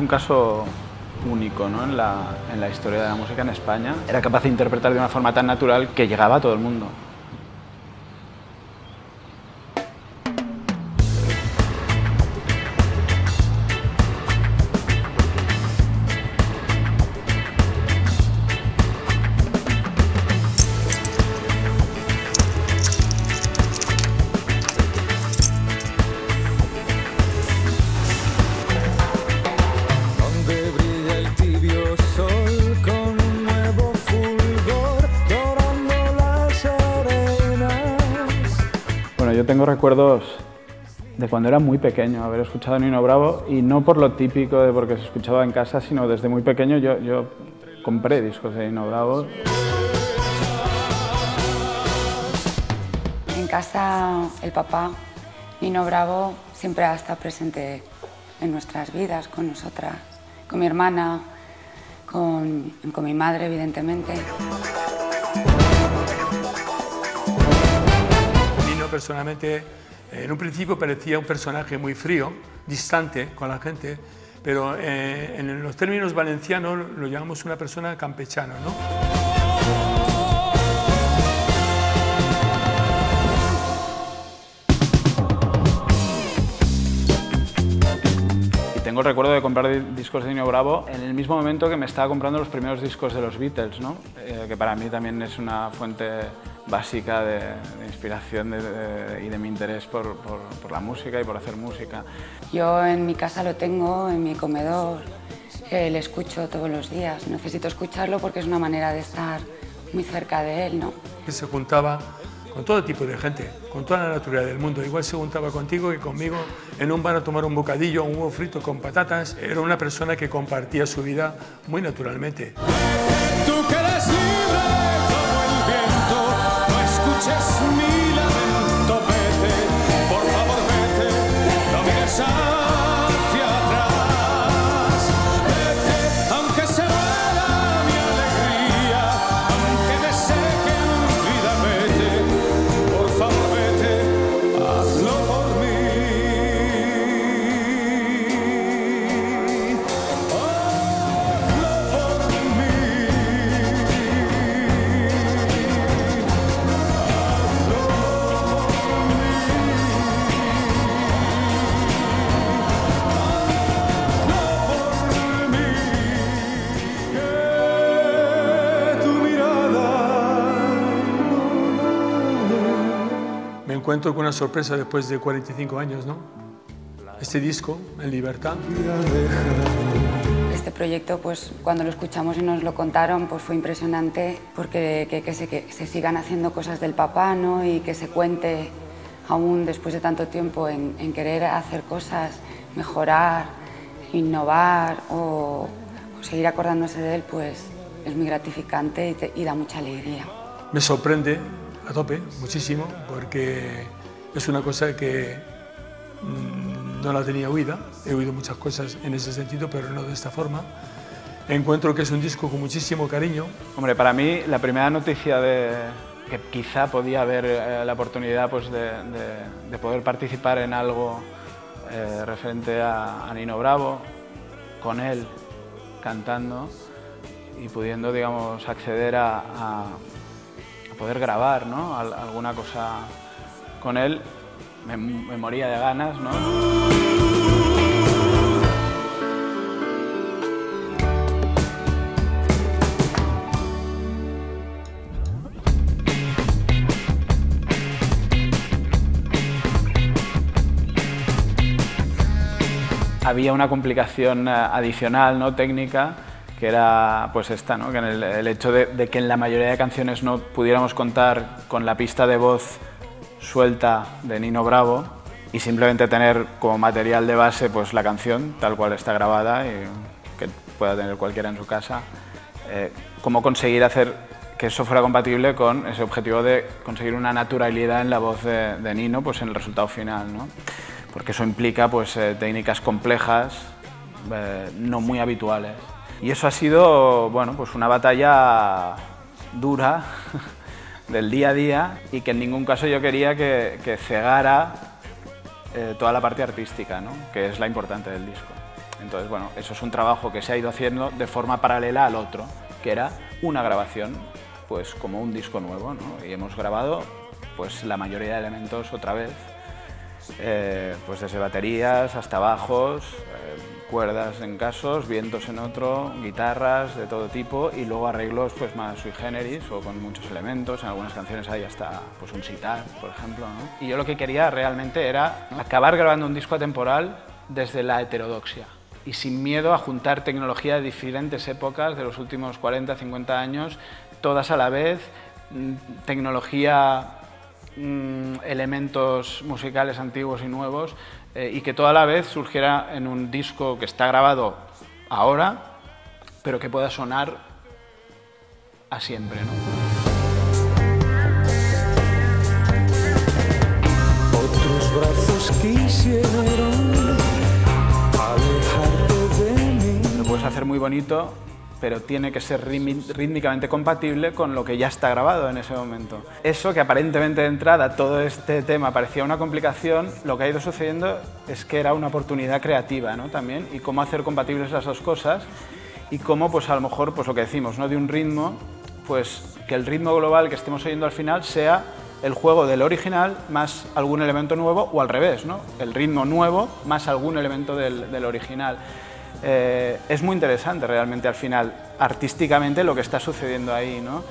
Un caso único ¿no? en, la, en la historia de la música en España. Era capaz de interpretar de una forma tan natural que llegaba a todo el mundo. Recuerdos de cuando era muy pequeño, haber escuchado Nino Bravo y no por lo típico de porque se escuchaba en casa, sino desde muy pequeño yo, yo compré discos de Nino Bravo. En casa, el papá, Nino Bravo, siempre ha estado presente en nuestras vidas, con nosotras, con mi hermana, con, con mi madre, evidentemente. Personalmente eh, en un principio parecía un personaje muy frío, distante con la gente, pero eh, en los términos valencianos lo llamamos una persona campechana, ¿no? Y tengo el recuerdo de comprar di- discos de Nino Bravo en el mismo momento que me estaba comprando los primeros discos de los Beatles, ¿no? Eh, que para mí también es una fuente básica de, de inspiración de- de- y de mi interés por, por- por la música y por hacer música. Yo en mi casa lo tengo, en mi comedor, eh, le escucho todos los días. Necesito escucharlo porque es una manera de estar muy cerca de él, ¿no? se juntaba con todo tipo de gente, con toda la naturaleza del mundo. Igual se juntaba contigo que conmigo en un bar a tomar un bocadillo, un huevo frito con patatas. Era una persona que compartía su vida muy naturalmente. Encuentro con una sorpresa después de 45 años, ¿no? Este disco, En Libertad, Este proyecto, pues cuando lo escuchamos y nos lo contaron, pues fue impresionante porque que, que se, que se sigan haciendo cosas del papá, ¿no? Y que se cuente aún después de tanto tiempo en, en querer hacer cosas, mejorar, innovar o, o seguir acordándose de él, pues es muy gratificante y, te- y da mucha alegría. me sorprende a tope muchísimo porque es una cosa que mm, no la tenía oída. He oído muchas cosas en ese sentido, pero no de esta forma. Encuentro que es un disco con muchísimo cariño, Hombre, para mí la primera noticia de que quizá podía haber eh, la oportunidad pues, de, de- de poder participar en algo eh, referente a, a Nino Bravo, con él cantando y pudiendo, digamos, acceder a poder grabar ¿no? Al- alguna cosa con él, me, me moría de ganas, ¿no? había una complicación eh, adicional, ¿no? técnica, que era pues esta, ¿no? que en el, el hecho de, de que en la mayoría de canciones no pudiéramos contar con la pista de voz suelta de Nino Bravo y simplemente tener como material de base pues la canción tal cual está grabada y que pueda tener cualquiera en su casa. Eh, cómo conseguir hacer que eso fuera compatible con ese objetivo de conseguir una naturalidad en la voz de, de Nino pues en el resultado final, ¿no? porque eso implica pues, eh, técnicas complejas, eh, no muy habituales. Y eso ha sido bueno, pues una batalla dura del día a día y que en ningún caso yo quería que, cegara eh, toda la parte artística, ¿no? que es la importante del disco. Entonces, bueno, eso es un trabajo que se ha ido haciendo de forma paralela al otro, que era una grabación, pues como un disco nuevo. Y hemos grabado pues la mayoría de elementos otra vez, eh, pues desde baterías hasta bajos, eh, cuerdas en casos, vientos en otro, guitarras de todo tipo y luego arreglos pues más sui generis o con muchos elementos, en algunas canciones hay hasta pues un sitar, por ejemplo. ¿no? Y yo lo que quería realmente era acabar grabando un disco atemporal desde la heterodoxia y sin miedo a juntar tecnología de diferentes épocas de los últimos 40, 50 años, todas a la vez, mm, tecnología, mm, elementos musicales antiguos y nuevos, eh, y que toda la vez surgiera en un disco que está grabado ahora, pero que pueda sonar a siempre. ¿no? Otros brazos quisieron alejarte de mí. Lo puedes hacer muy bonito, pero tiene que ser rítmi- rítmicamente compatible con lo que ya está grabado en ese momento. Eso que aparentemente de entrada todo este tema parecía una complicación, lo que ha ido sucediendo es que era una oportunidad creativa ¿no? también y cómo hacer compatibles las dos cosas y cómo pues a lo mejor pues lo que decimos, ¿no? de un ritmo, pues que el ritmo global que estemos oyendo al final sea el juego del original más algún elemento nuevo o al revés, ¿no? el ritmo nuevo más algún elemento del, del original. Eh, es muy interesante realmente al final, artísticamente, lo que está sucediendo ahí, ¿no?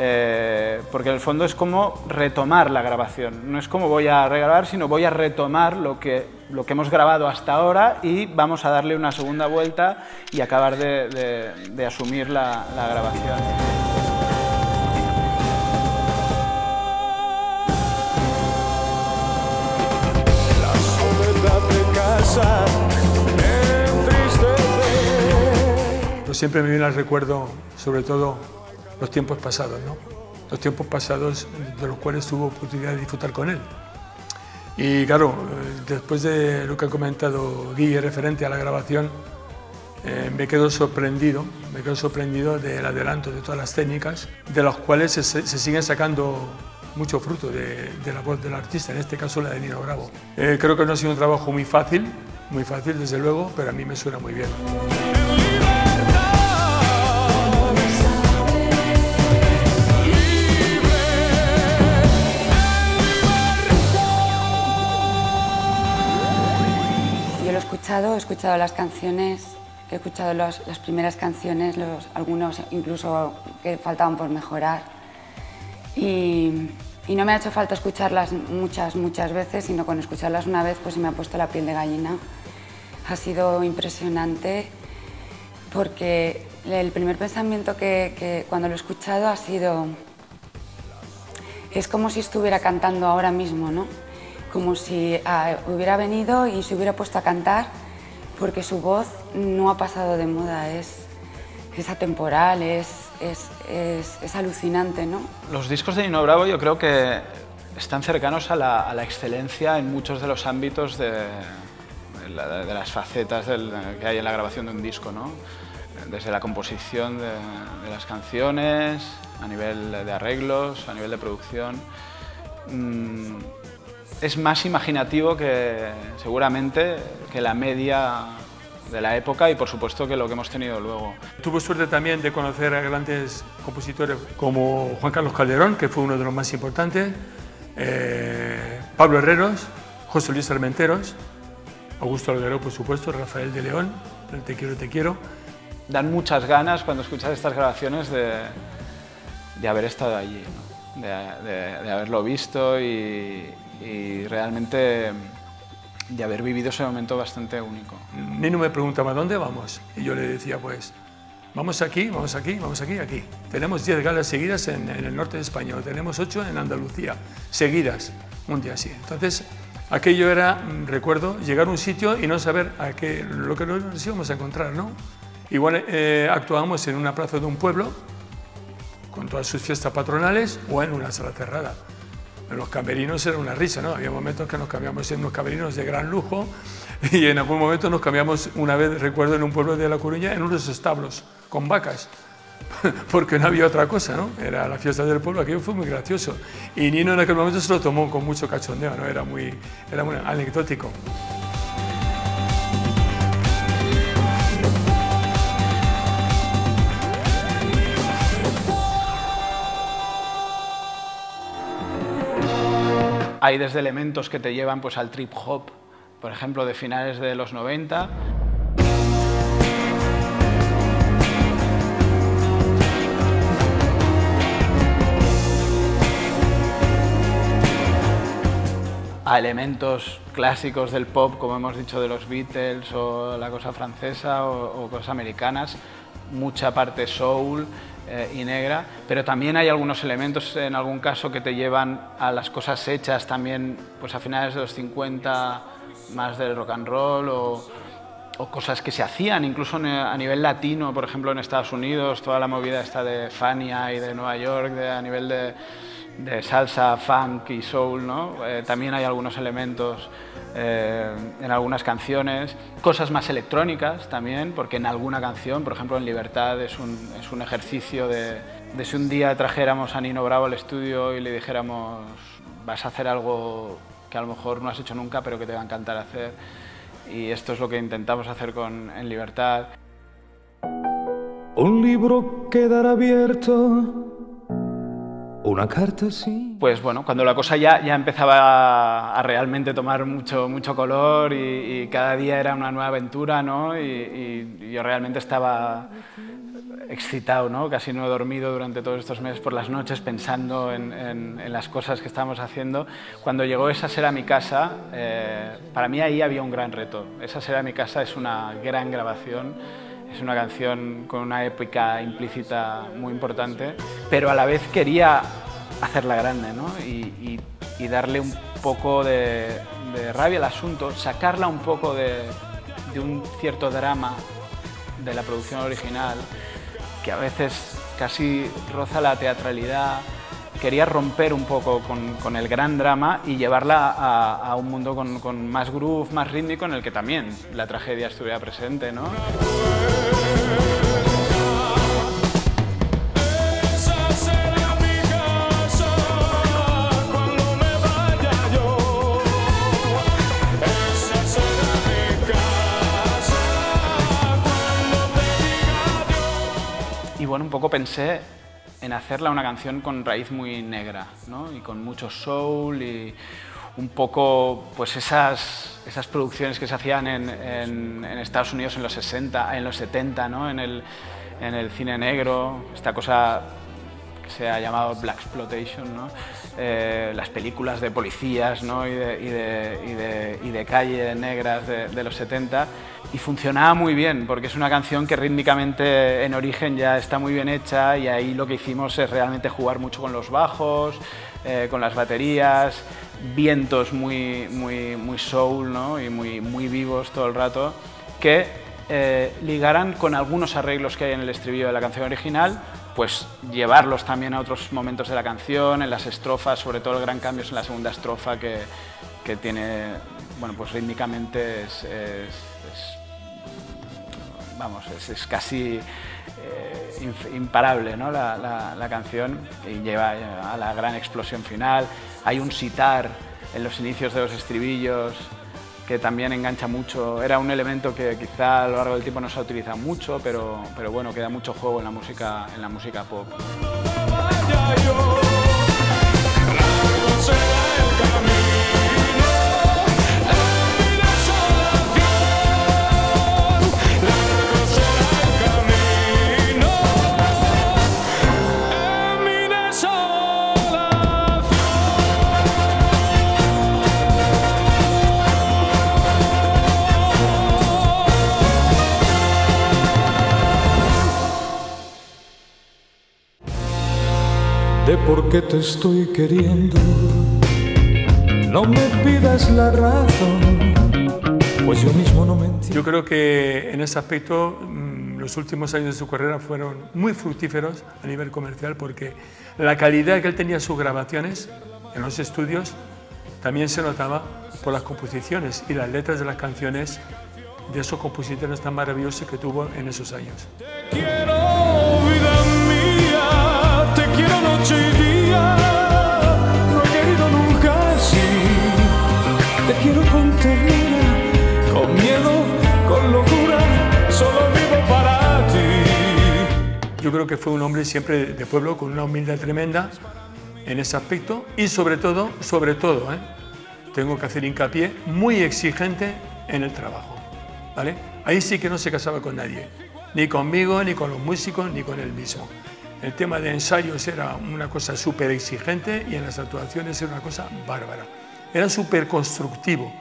Eh, porque en el fondo es como retomar la grabación, no es como voy a regrabar, sino voy a retomar lo que, lo que hemos grabado hasta ahora y vamos a darle una segunda vuelta y acabar de, de- de asumir la, la grabación. Casa Pues siempre me viene al recuerdo, sobre todo, los tiempos pasados, ¿no? Los tiempos pasados de los cuales tuve oportunidad de disfrutar con él. Y claro, eh, después de lo que ha comentado Guille referente a la grabación, eh, me quedo sorprendido, me quedo sorprendido del adelanto de todas las técnicas, de las cuales se, se siguen sacando mucho fruto de, de la voz del artista, en este caso la de Nino Bravo. Eh, creo que no ha sido un trabajo muy fácil, muy fácil desde luego, pero a mí me suena muy bien. Escuchado, he escuchado las canciones, he escuchado los- las primeras canciones, los, algunos incluso que faltaban por mejorar. Y, y no me ha hecho falta escucharlas muchas, muchas veces, sino con escucharlas una vez pues se me ha puesto la piel de gallina. Ha sido impresionante porque el primer pensamiento que, que cuando lo he escuchado ha sido es como si estuviera cantando ahora mismo, ¿no? Como si ah, hubiera venido y se hubiera puesto a cantar, porque su voz no ha pasado de moda, es, es atemporal, es, es, es, alucinante, ¿no? Los discos de Nino Bravo yo creo que están cercanos a la, a la excelencia en muchos de los ámbitos de, de la- de las facetas del- que hay en la grabación de un disco, ¿no? Desde la composición de, de las canciones, a nivel de arreglos, a nivel de producción. Mm, es más imaginativo que seguramente que la media de la época y por supuesto que lo que hemos tenido luego. Tuve suerte también de conocer a grandes compositores como Juan Carlos Calderón, que fue uno de los más importantes, eh, Pablo Herreros, José Luis Armenteros, Augusto Alguero, por supuesto, Rafael de León, el Te quiero, te quiero. dan muchas ganas cuando escuchas estas grabaciones de, de haber estado allí, ¿no? de, de- de haberlo visto y, y realmente de haber vivido ese momento bastante único. Nino me preguntaba, ¿dónde vamos? Y yo le decía, pues, vamos aquí, vamos aquí, vamos aquí, aquí. Tenemos 10 galas seguidas en, el norte de España, tenemos 8 en Andalucía, seguidas, un día así. Entonces, aquello era, mm, recuerdo, llegar a un sitio y no saber a qué, lo que nos íbamos a encontrar, ¿no? Igual eh, actuábamos en una plaza de un pueblo, con todas sus fiestas patronales, o en una sala cerrada. En los camerinos era una risa, ¿no? Había momentos que nos cambiamos en unos camerinos de gran lujo y en algún momento nos cambiamos, una vez recuerdo, en un pueblo de La Coruña, en unos establos con vacas, porque no había otra cosa, ¿no? Era la fiesta del pueblo, aquello fue muy gracioso. Y Nino en aquel momento se lo tomó con mucho cachondeo, ¿no? Era muy, era muy anecdótico. Hay desde elementos que te llevan pues, al trip hop, por ejemplo, de finales de los 90. a elementos clásicos del pop, como hemos dicho, de los Beatles o la cosa francesa o, o cosas americanas, mucha parte soul eh, y negra, pero también hay algunos elementos en algún caso que te llevan a las cosas hechas también pues a finales de los 50 más del rock and roll o, cosas que se hacían incluso a nivel latino, por ejemplo en Estados Unidos, toda la movida esta de Fania y de Nueva York, a nivel de de salsa, funk y soul, ¿no? Eh, también hay algunos elementos eh, en algunas canciones, cosas más electrónicas también, porque en alguna canción, por ejemplo en Libertad, es un, es un ejercicio de, de, si un día trajéramos a Nino Bravo al estudio y le dijéramos vas a hacer algo que a lo mejor no has hecho nunca, pero que te va a encantar hacer. Y esto es lo que intentamos hacer con En Libertad. Un libro quedará abierto una carta sí. Pues bueno, cuando la cosa ya, ya empezaba a, realmente tomar mucho, mucho color y, cada día era una nueva aventura, ¿no? Y, yo realmente estaba excitado, ¿no? Casi no he dormido durante todos estos meses por las noches pensando en, en, en las cosas que estábamos haciendo. Cuando llegó Esa será mi casa, eh, para mí ahí había un gran reto. Esa será mi casa es una gran grabación es una canción con una épica implícita muy importante, pero a la vez quería hacerla grande ¿no? y, darle un poco de, rabia al asunto, sacarla un poco de, un cierto drama de la producción original, que a veces casi roza la teatralidad. Quería romper un poco con, el gran drama y llevarla a, a un mundo con, con, más groove, más rítmico, en el que también la tragedia estuviera presente. ¿no? Poco pensé en hacerla una canción con raíz muy negra, ¿no? Y con mucho soul y un poco pues esas, esas producciones que se hacían en, en, Estados Unidos en los 60, en los 70, ¿no? En el, en el cine negro, esta cosa se ha llamado Black Exploitation, eh, las películas de policías y, de, calle negras de, los 70 y funcionaba muy bien porque es una canción que rítmicamente en origen ya está muy bien hecha y ahí lo que hicimos es realmente jugar mucho con los bajos, eh, con las baterías, vientos muy, muy, muy soul y muy, muy vivos todo el rato que eh, con algunos arreglos que hay en el estribillo de la canción original pues llevarlos también a otros momentos de la canción, en las estrofas, sobre todo el gran cambio es en la segunda estrofa que, que tiene, bueno, pues rítmicamente es, vamos, es, es casi eh, imparable ¿no? la, la, la, canción y lleva a la gran explosión final. Hay un sitar en los inicios de los estribillos que también engancha mucho. Era un elemento que quizá a lo largo del tiempo no se ha utilizado mucho, pero, pero bueno, queda mucho juego en la música, en la música pop. Te estoy queriendo. No me pidas la razón, pues yo mismo no me entiendo. Yo creo que en ese aspecto mm, los últimos años de su carrera fueron muy fructíferos a nivel comercial porque la calidad que él tenía en sus grabaciones en los estudios también se notaba por las composiciones y las letras de las canciones de esos compositores tan maravillosos que tuvo en esos años. Te quiero, vida Yo creo que fue un hombre siempre de pueblo con una humildad tremenda en ese aspecto y sobre todo, sobre todo, ¿eh? tengo que hacer hincapié, muy exigente en el trabajo. ¿vale? Ahí sí que no se casaba con nadie, ni conmigo, ni con los músicos, ni con él mismo. El tema de ensayos era una cosa súper exigente y en las actuaciones era una cosa bárbara. Era súper constructivo.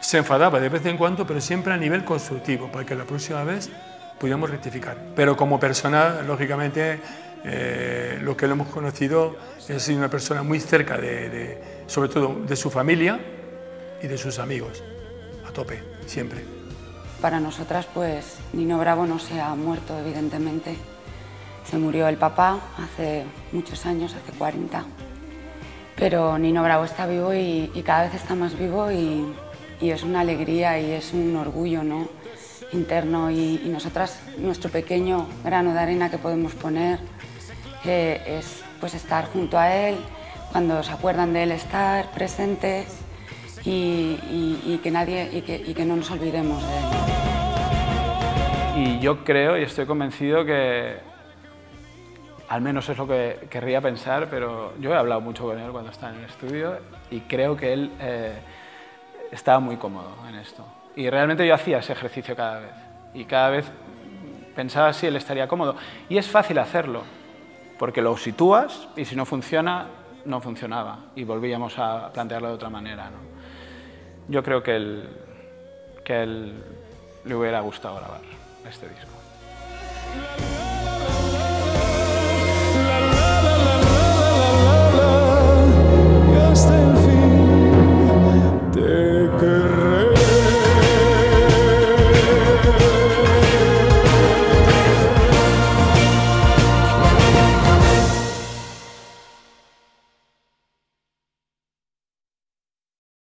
Se enfadaba de vez en cuando, pero siempre a nivel constructivo, para que la próxima vez pudiéramos rectificar. Pero como persona, lógicamente, eh, lo que lo hemos conocido es una persona muy cerca, de, sobre todo de su familia y de sus amigos, a tope, siempre. Para nosotras, pues Nino Bravo no se ha muerto, evidentemente. Se murió el papá hace muchos años, hace 40. Pero Nino Bravo está vivo y, cada vez está más vivo y, es una alegría y es un orgullo ¿no? interno. Y, nosotras, nuestro pequeño grano de arena que podemos poner, es pues estar junto a él, cuando se acuerdan de él estar presentes y, que nadie y que, y que, no nos olvidemos de él. Y yo creo y estoy convencido que al menos es lo que querría pensar, pero yo he hablado mucho con él cuando está en el estudio y creo que él eh, estaba muy cómodo en esto. Y realmente yo hacía ese ejercicio cada vez y cada vez pensaba si él estaría cómodo. Y es fácil hacerlo, porque lo sitúas y si no funciona, no funcionaba y volvíamos a plantearlo de otra manera. Yo creo que, él, que él le hubiera gustado grabar este disco.